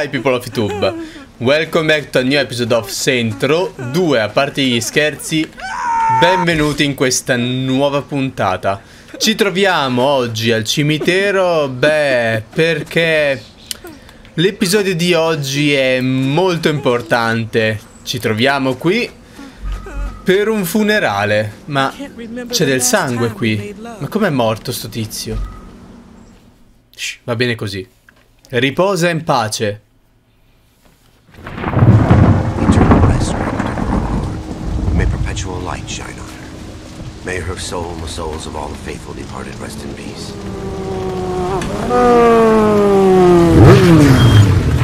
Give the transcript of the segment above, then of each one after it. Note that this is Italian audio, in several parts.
Hi people of YouTube, welcome back to a new episode of Centro 2, a parte gli scherzi, benvenuti in questa nuova puntata. Ci troviamo oggi al cimitero, beh, perché l'episodio di oggi è molto importante. Ci troviamo qui per un funerale, ma c'è del sangue qui. Ma com'è morto sto tizio? Va bene così. Riposa in pace. Perpetual light shine on her. May her soul and the souls of all the faithful departed rest in peace.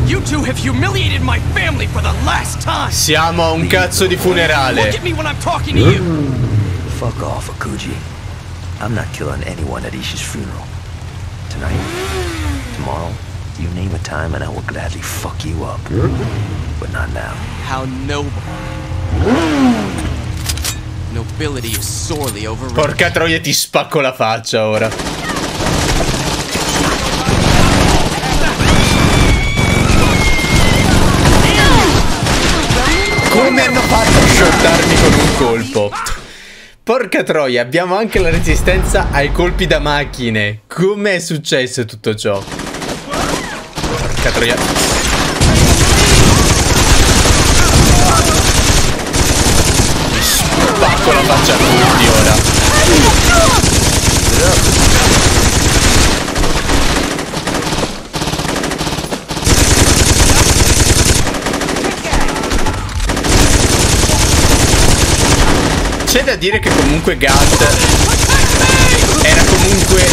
You two have humiliated my family for the last time! Siamo a un cazzo di funerale! Look at me when I'm talking to you! Fuck off, Akuji. I'm not killing anyone at Isha's funeral. Tonight, tomorrow, you name a time and I will gladly fuck you up. But not now. How noble. Porca troia, ti spacco la faccia ora. Come hanno fatto a shottarmi con un colpo? Porca troia, abbiamo anche la resistenza ai colpi da macchine. Com'è successo tutto ciò? Porca troia. Mi spacco la faccia a tutti ora. C'è da dire che comunque Gat era comunque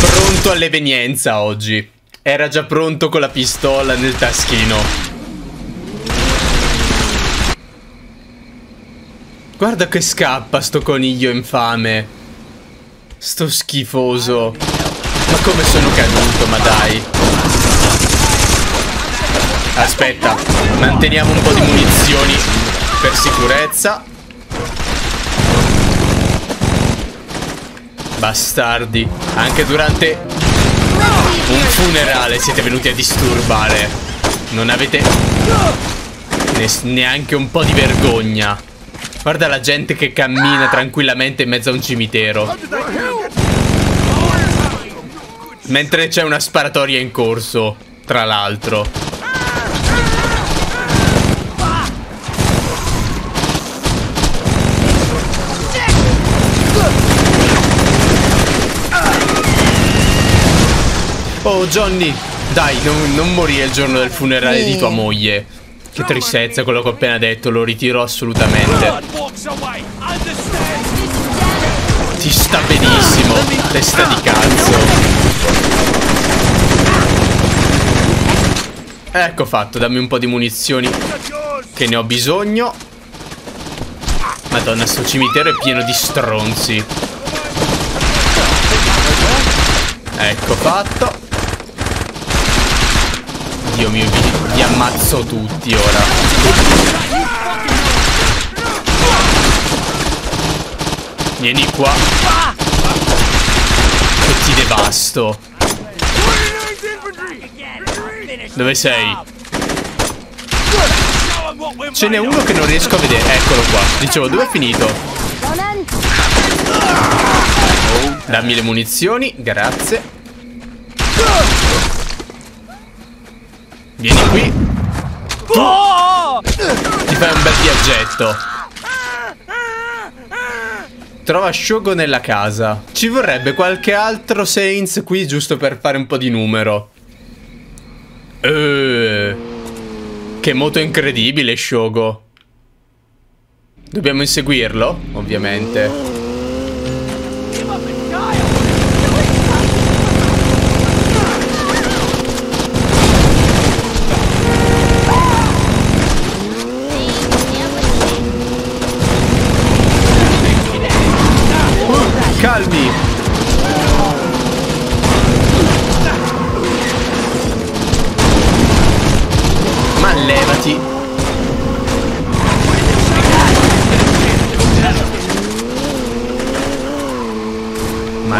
pronto all'evenienza oggi. Era già pronto con la pistola nel taschino. Guarda che scappa sto coniglio infame. Sto schifoso. Ma come sono caduto, ma dai. Aspetta, manteniamo un po' di munizioni per sicurezza. Bastardi, anche durante un funerale siete venuti a disturbare. Non avete ne- neanche un po' di vergogna. Guarda la gente che cammina tranquillamente in mezzo a un cimitero. Mentre c'è una sparatoria in corso, tra l'altro. Oh Johnny, dai, non, non morire il giorno del funerale di tua moglie. Che tristezza quello che ho appena detto, lo ritiro assolutamente. Ti sta benissimo, testa di cazzo. Ecco fatto, dammi un po' di munizioni che ne ho bisogno. Madonna, sto cimitero è pieno di stronzi. Ecco fatto. Dio mio, vi, vi ammazzo tutti ora. Vieni qua. Che ti devasto. Dove sei? Ce n'è uno che non riesco a vedere. Eccolo qua. Dicevo, dove è finito? Oh, dammi le munizioni, grazie. Vieni qui. Ti fai un bel viaggetto. Trova Shogo nella casa. Ci vorrebbe qualche altro Saints qui giusto per fare un po' di numero. Eh, che moto incredibile, Shogo. Dobbiamo inseguirlo, ovviamente.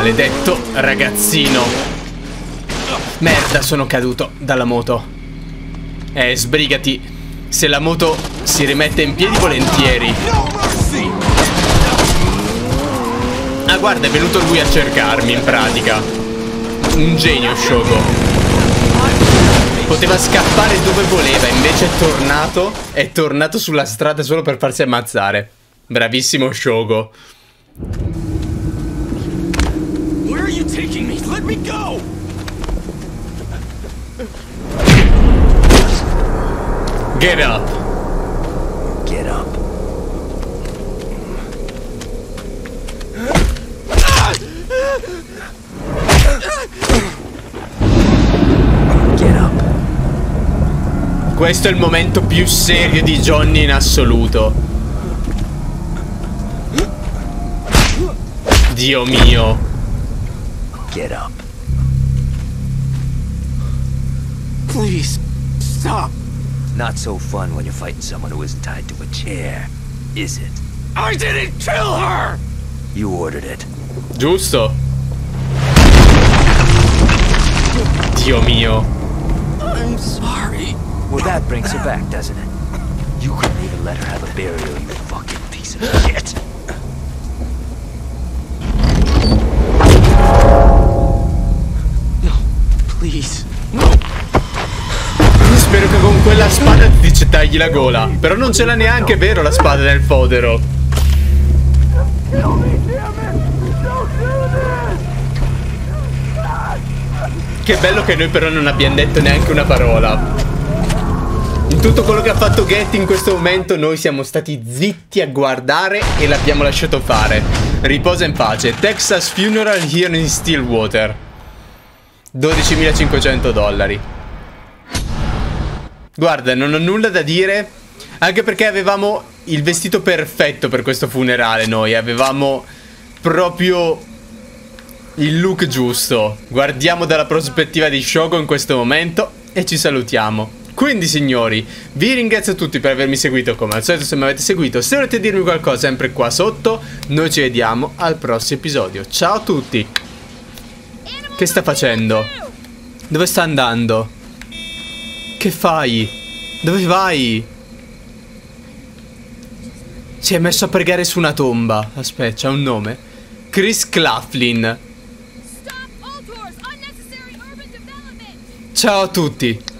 Maledetto ragazzino. Merda, sono caduto dalla moto. Eh, sbrigati. Se la moto si rimette in piedi volentieri. Ah, guarda, è venuto lui a cercarmi in pratica. Un genio, Shogo. Poteva scappare dove voleva, invece è tornato. È tornato sulla strada solo per farsi ammazzare. Bravissimo Shogo. Taking me? Let me go! Get up. Get up. Get up. Questo è il momento più serio di Johnny in assoluto. Dio mio. Get up. Please, stop. Not so fun when you're fighting someone who isn't tied to a chair, is it? I didn't kill her! You ordered it. Giusto? Dio mio. I'm sorry. Well, that brings her back, doesn't it? You couldn't even let her have a burial, you fucking piece of shit. Please. Spero che con quella spada ti dice tagli la gola. Però non ce l'ha neanche vero la spada nel fodero. Che bello che noi però non abbiamo detto neanche una parola. In tutto quello che ha fatto Getty in questo momento noi siamo stati zitti a guardare e l'abbiamo lasciato fare. Riposa in pace. Texas Funeral here in Stillwater. 12.500 dollari. Guarda, non ho nulla da dire. Anche perché avevamo il vestito perfetto per questo funerale noi. Avevamo proprio il look giusto. Guardiamo dalla prospettiva di Shogo in questo momento e ci salutiamo. Quindi signori, vi ringrazio tutti per avermi seguito come al solito se mi avete seguito. Se volete dirmi qualcosa sempre qua sotto, noi ci vediamo al prossimo episodio. Ciao a tutti. Che sta facendo? Dove sta andando? Che fai? Dove vai? Si è messo a pregare su una tomba. Aspetta, c'ha un nome. Chris Claflin. Ciao a tutti.